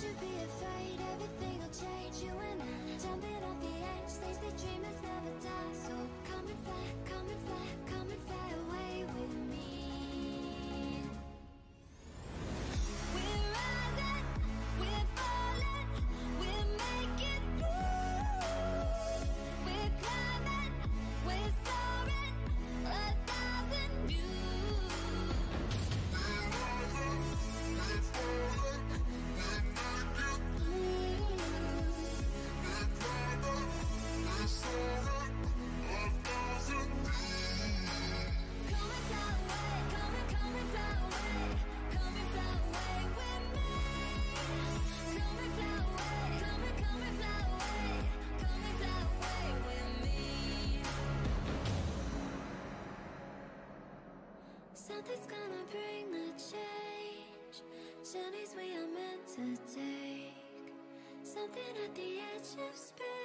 should be afraid. Everything will change. You and I. floating at the edge of space.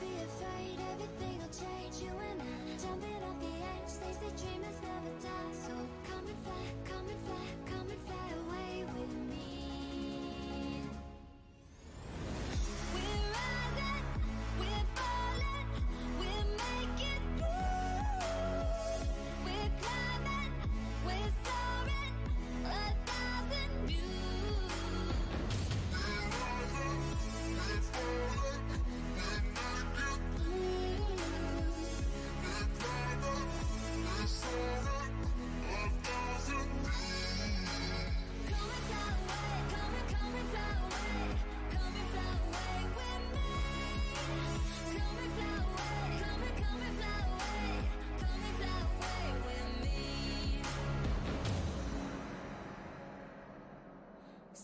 be afraid, everything will change. You and I, jumping off the edge. They say dreamers never die. So come and fly, come and fly.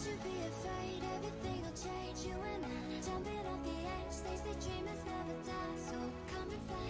should be afraid. Everything will change. You and I. Jumping off the edge, they say dreamers never die. So come and fly,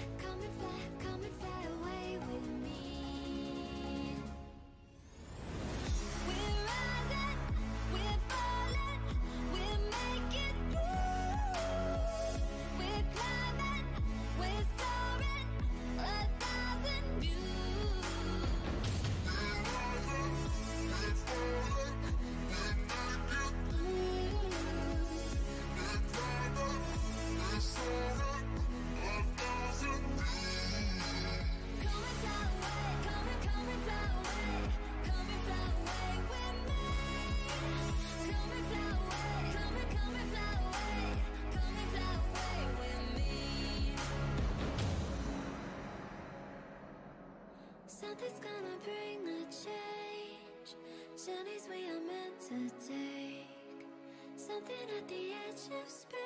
Something at the edge of space.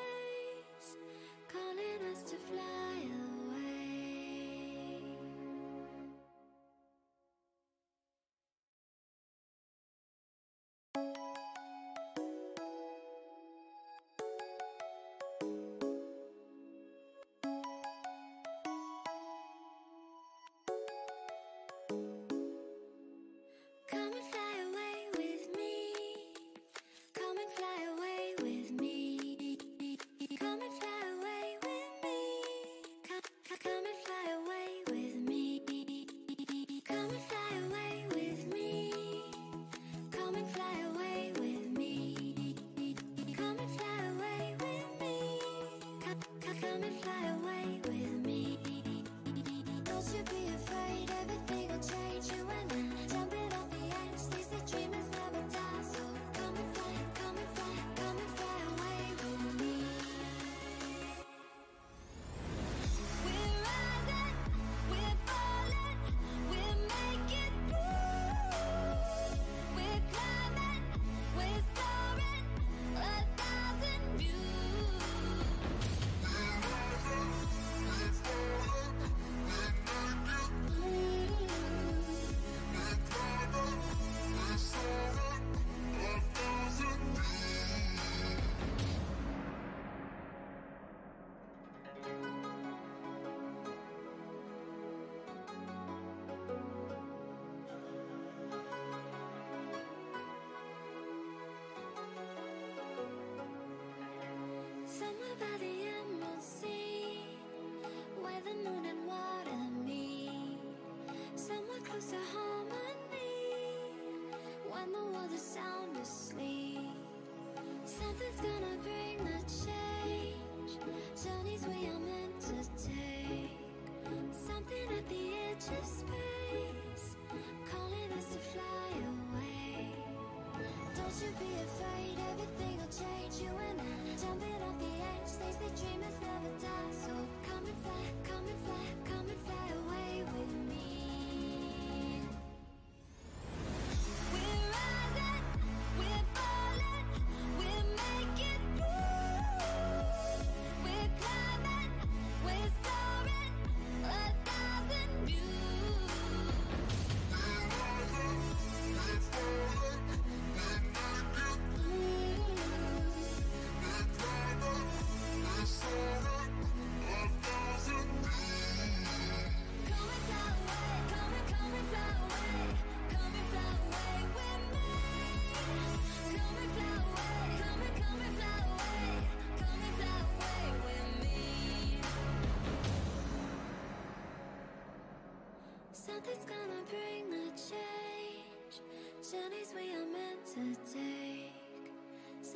should be afraid. Everything will change. You and I jumping off the edge. They say dreamers never die So come and fly, come and fly, come and fly. away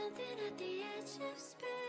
something at the edge of space.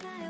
될까요?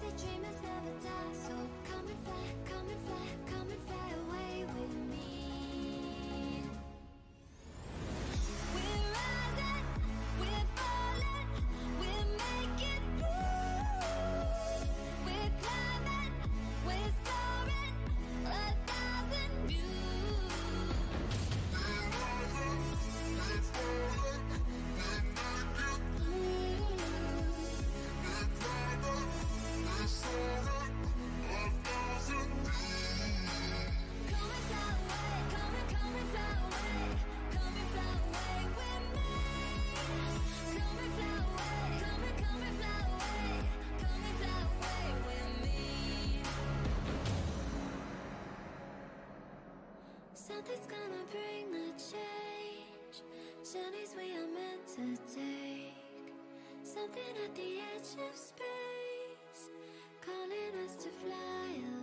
They the dreamers never Something at the edge of space, calling us to fly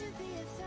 You be afraid,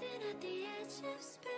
living at the edge of space.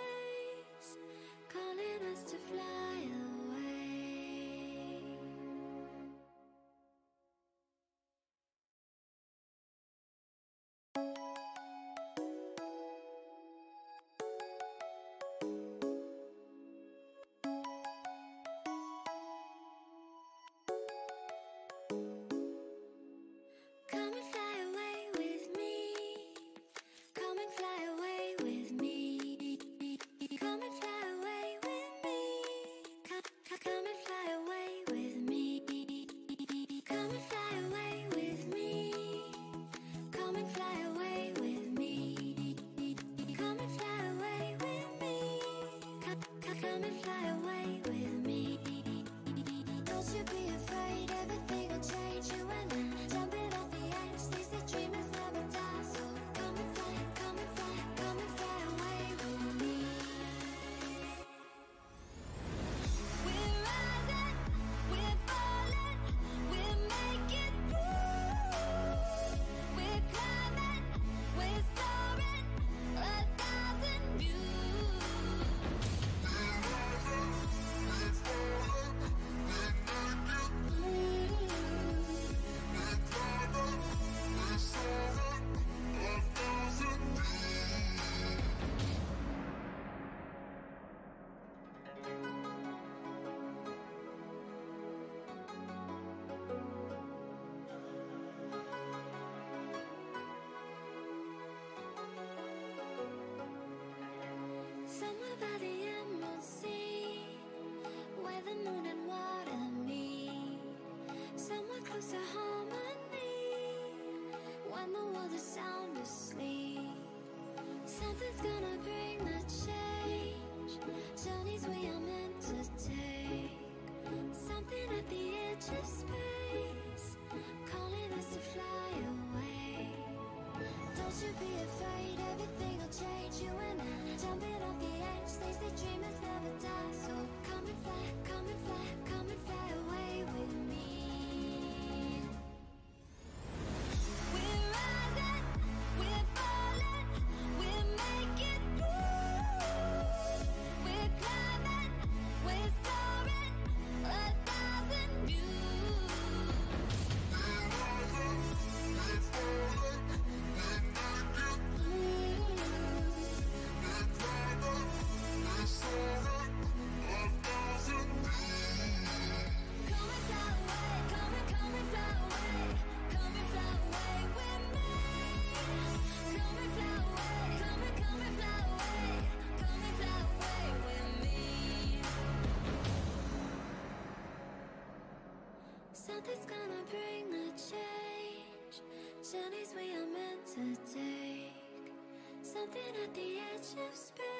should be afraid. Everything will change. You and I jumping off the edge. They say dreamers never die. So come and fly, come and fly, come journeys we are meant to take. Something at the edge of space.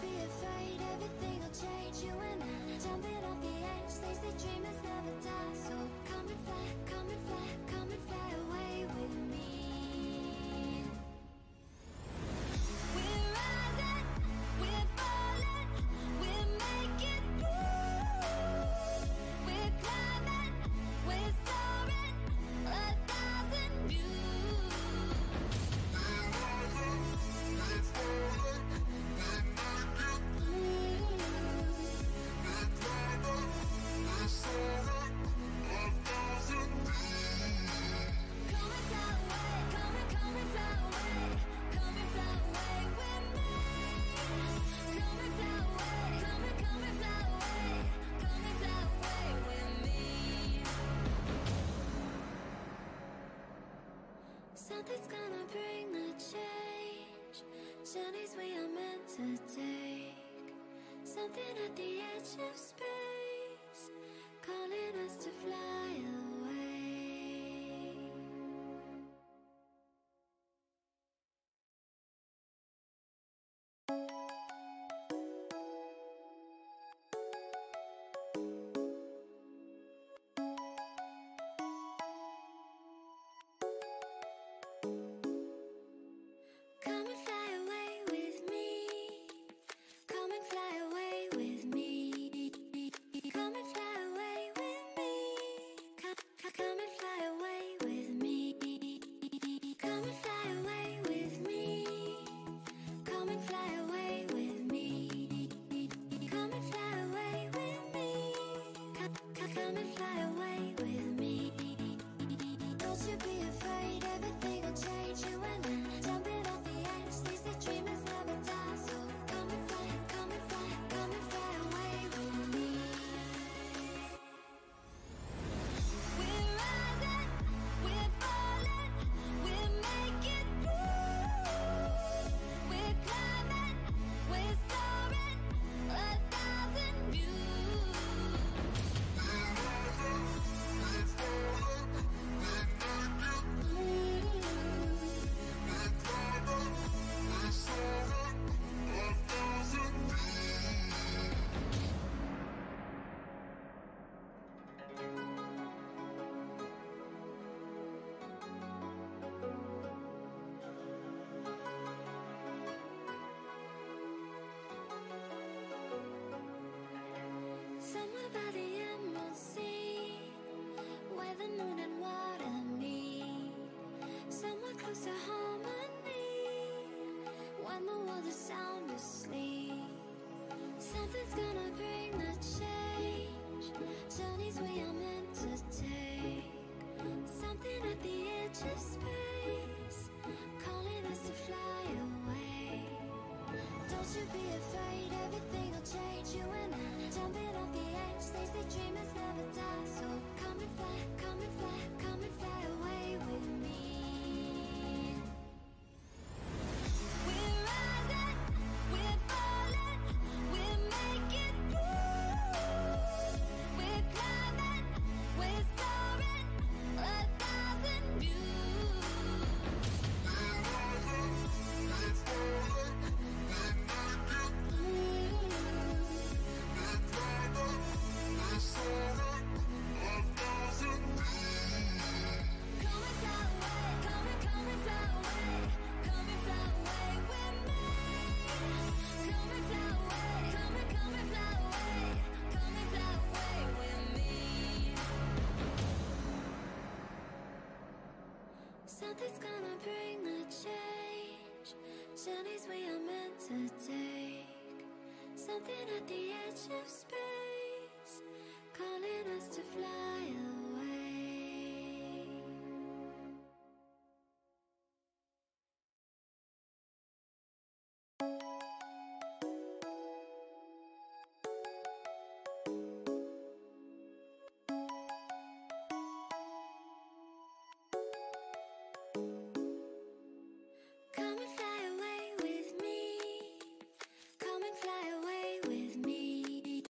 be afraid, everything will change. You and I, jumping off the edge, they say dreamers Something at the edge of space. should be afraid. Everything will change. You and I Jumping off the edge, they say dreamers never die. So come and fly, come and fly, come and fly. something at the edge of space.